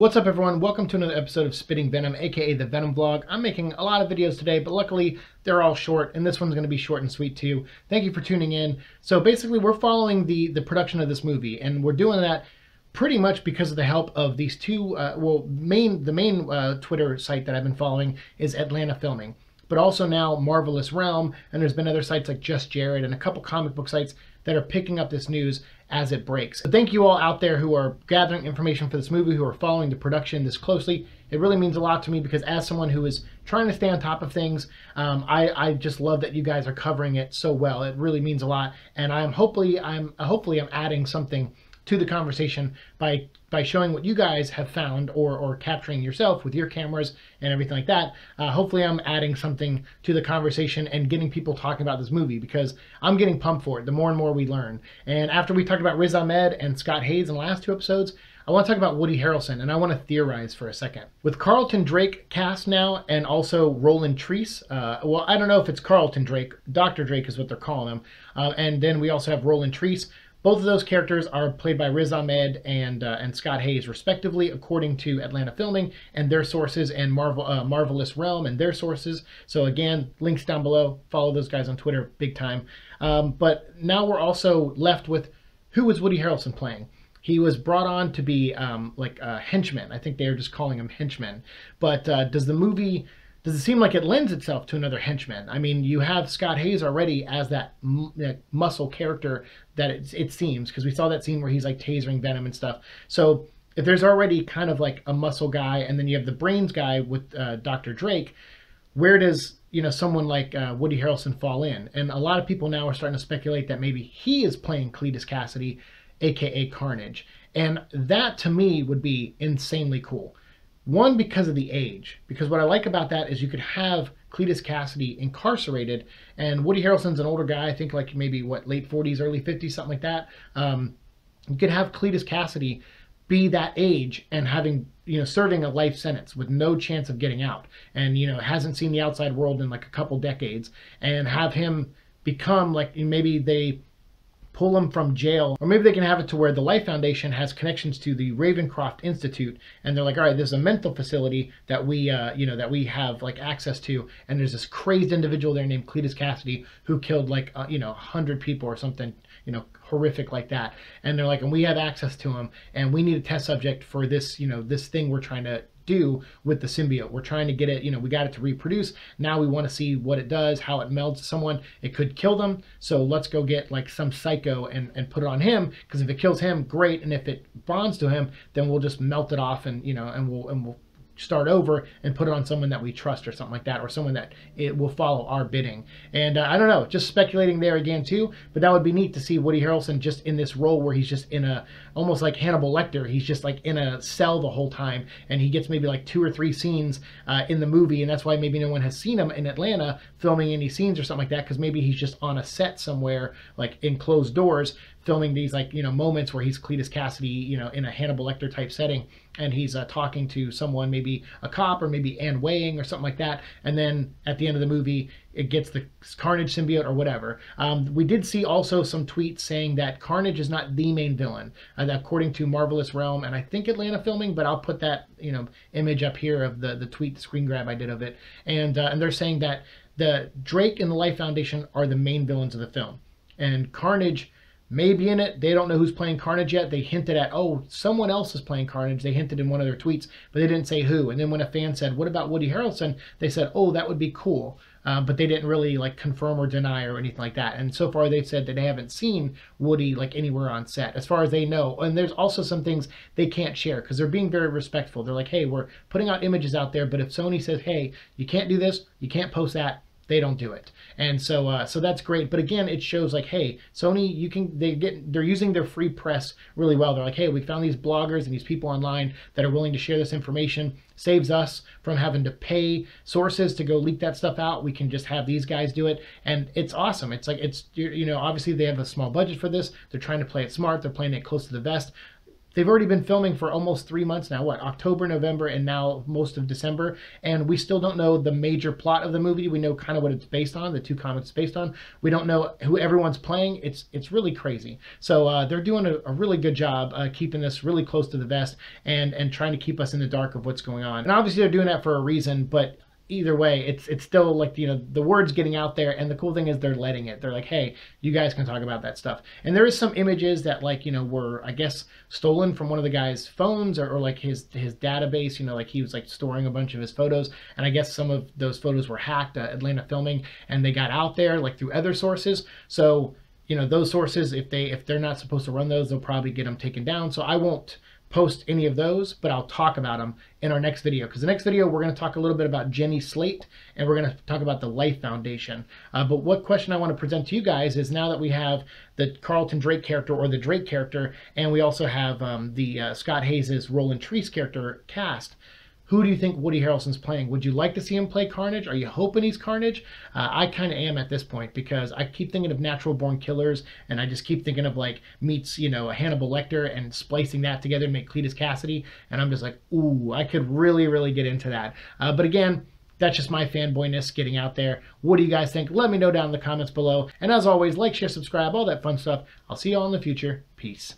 What's up everyone? Welcome to another episode of Spitting Venom, aka the Venom Vlog. I'm making a lot of videos today, but luckily they're all short, and this one's going to be short and sweet too. Thank you for tuning in. So basically we're following the, the production of this movie, and we're doing that pretty much because of the help of these two, uh, well, main the main uh, Twitter site that I've been following is Atlanta Filming but also now Marvelous Realm, and there's been other sites like Just Jared and a couple comic book sites that are picking up this news as it breaks. Thank you all out there who are gathering information for this movie, who are following the production this closely. It really means a lot to me because as someone who is trying to stay on top of things, um, I, I just love that you guys are covering it so well. It really means a lot, and I'm hopefully I'm hopefully I'm adding something to the conversation by by showing what you guys have found or or capturing yourself with your cameras and everything like that. Uh, hopefully, I'm adding something to the conversation and getting people talking about this movie because I'm getting pumped for it. The more and more we learn, and after we talked about Riz Ahmed and Scott Haze in the last two episodes. I want to talk about Woody Harrelson, and I want to theorize for a second. With Carlton Drake cast now, and also Roland Treece, uh, well, I don't know if it's Carlton Drake, Dr. Drake is what they're calling him, uh, and then we also have Roland Treece, both of those characters are played by Riz Ahmed and uh, and Scott Haze, respectively, according to Atlanta Filming and their sources, and Marvel uh, Marvelous Realm and their sources. So again, links down below. Follow those guys on Twitter, big time. Um, but now we're also left with who was Woody Harrelson playing? He was brought on to be um, like a henchman. I think they are just calling him henchman. But uh, does the movie does it seem like it lends itself to another henchman? I mean, you have Scott Haze already as that, muscle character that it, it seems, because we saw that scene where he's like tasering Venom and stuff. So if there's already kind of like a muscle guy, and then you have the brains guy with uh, Dr. Drake, where does you know someone like uh, Woody Harrelson fall in? And a lot of people now are starting to speculate that maybe he is playing Cletus Kasady, aka Carnage, and that to me would be insanely cool. One, because of the age. Because what I like about that is you could have Cletus Kasady incarcerated, and Woody Harrelson's an older guy, I think like maybe what, late 40s, early 50s, something like that. Um, you could have Cletus Kasady be that age and having you know serving a life sentence with no chance of getting out and you know hasn't seen the outside world in like a couple decades and have him become like maybe they pull them from jail, or maybe they can have it to where the Life Foundation has connections to the Ravencroft Institute, and they're like, all right, there's a mental facility that we, uh, you know, that we have like access to, and there's this crazed individual there named Cletus Kasady who killed like, uh, you know, hundred people or something, you know, horrific like that, and they're like, and we have access to him, and we need a test subject for this, you know, this thing we're trying to do with the symbiote. We're trying to get it, you know, we got it to reproduce. Now we want to see what it does, how it melds someone. It could kill them. So let's go get like some psycho and, and put it on him. Because if it kills him, great. And if it bonds to him, then we'll just melt it off and, you know, and we'll, and we'll start over and put it on someone that we trust or something like that, or someone that it will follow our bidding. And uh, I don't know, just speculating there again too. But that would be neat to see Woody Harrelson just in this role where he's just in a almost like Hannibal Lecter. He's just like in a cell the whole time, and he gets maybe like two or three scenes uh, in the movie, and that's why maybe no one has seen him in Atlanta filming any scenes or something like that, because maybe he's just on a set somewhere, like in closed doors, filming these like you know moments where he's Cletus Kasady, you know, in a Hannibal Lecter type setting, and he's uh, talking to someone, maybe a cop or maybe Anne Weying or something like that, and then at the end of the movie, it gets the Carnage symbiote or whatever. Um, we did see also some tweets saying that Carnage is not the main villain, uh, according to Marvelous Realm and I think Atlanta Filming, but I'll put that you know image up here of the the tweet, the screen grab I did of it, and uh, and they're saying that the Drake and the Life Foundation are the main villains of the film, and Carnage may be in it. They don't know who's playing Carnage yet. They hinted at, oh, someone else is playing Carnage. They hinted in one of their tweets, but they didn't say who. And then when a fan said, what about Woody Harrelson? They said, oh, that would be cool. Uh, but they didn't really like confirm or deny or anything like that. And so far, they've said that they haven't seen Woody like anywhere on set, as far as they know. And there's also some things they can't share because they're being very respectful. They're like, hey, we're putting out images out there, but if Sony says, hey, you can't do this, you can't post that, they don't do it. And so uh, so that's great. But again it shows like hey sony you can they get they're using their free press really well. They're like hey we found these bloggers and these people online that are willing to share this information. Saves us from having to pay sources to go leak that stuff out. We can just have these guys do it. And it's awesome. It's like it's you know obviously they have a small budget for this. They're trying to play it smart. They're playing it close to the vest they've already been filming for almost three months now. What October, November, and now most of December, and we still don't know the major plot of the movie. We know kind of what it's based on, the two comics based on. We don't know who everyone's playing. It's it's really crazy. So uh, they're doing a, a, really good job uh, keeping this really close to the vest and and trying to keep us in the dark of what's going on. And obviously they're doing that for a reason, but either way, it's it's still like you know the word's getting out there, and the cool thing is they're letting it. They're like, hey, you guys can talk about that stuff. And there is some images that like you know were I guess stolen from one of the guy's phones or, or like his his database. You know, like he was like storing a bunch of his photos, and I guess some of those photos were hacked. Uh, Atlanta Filming, and they got out there like through other sources. So you know those sources, if they if they're not supposed to run those, they'll probably get them taken down. So I won't post any of those, but I'll talk about them in our next video. Because the next video, we're going to talk a little bit about Jenny Slate, and we're going to talk about the Life Foundation. Uh, but what question I want to present to you guys is now that we have the Carlton Drake character or the Drake character, and we also have um, the uh, Scott Haze' Roland Treece character cast, who do you think Woody Harrelson's playing? Would you like to see him play Carnage? Are you hoping he's Carnage? Uh, I kind of am at this point because I keep thinking of Natural Born Killers, and I just keep thinking of like meets you know a Hannibal Lecter and splicing that together to make Cletus Kasady, and I'm just like, ooh, I could really really get into that. Uh, but again. That's just my fanboyness getting out there. What do you guys think? Let me know down in the comments below. And as always, like, share, subscribe, all that fun stuff. I'll see you all in the future. Peace.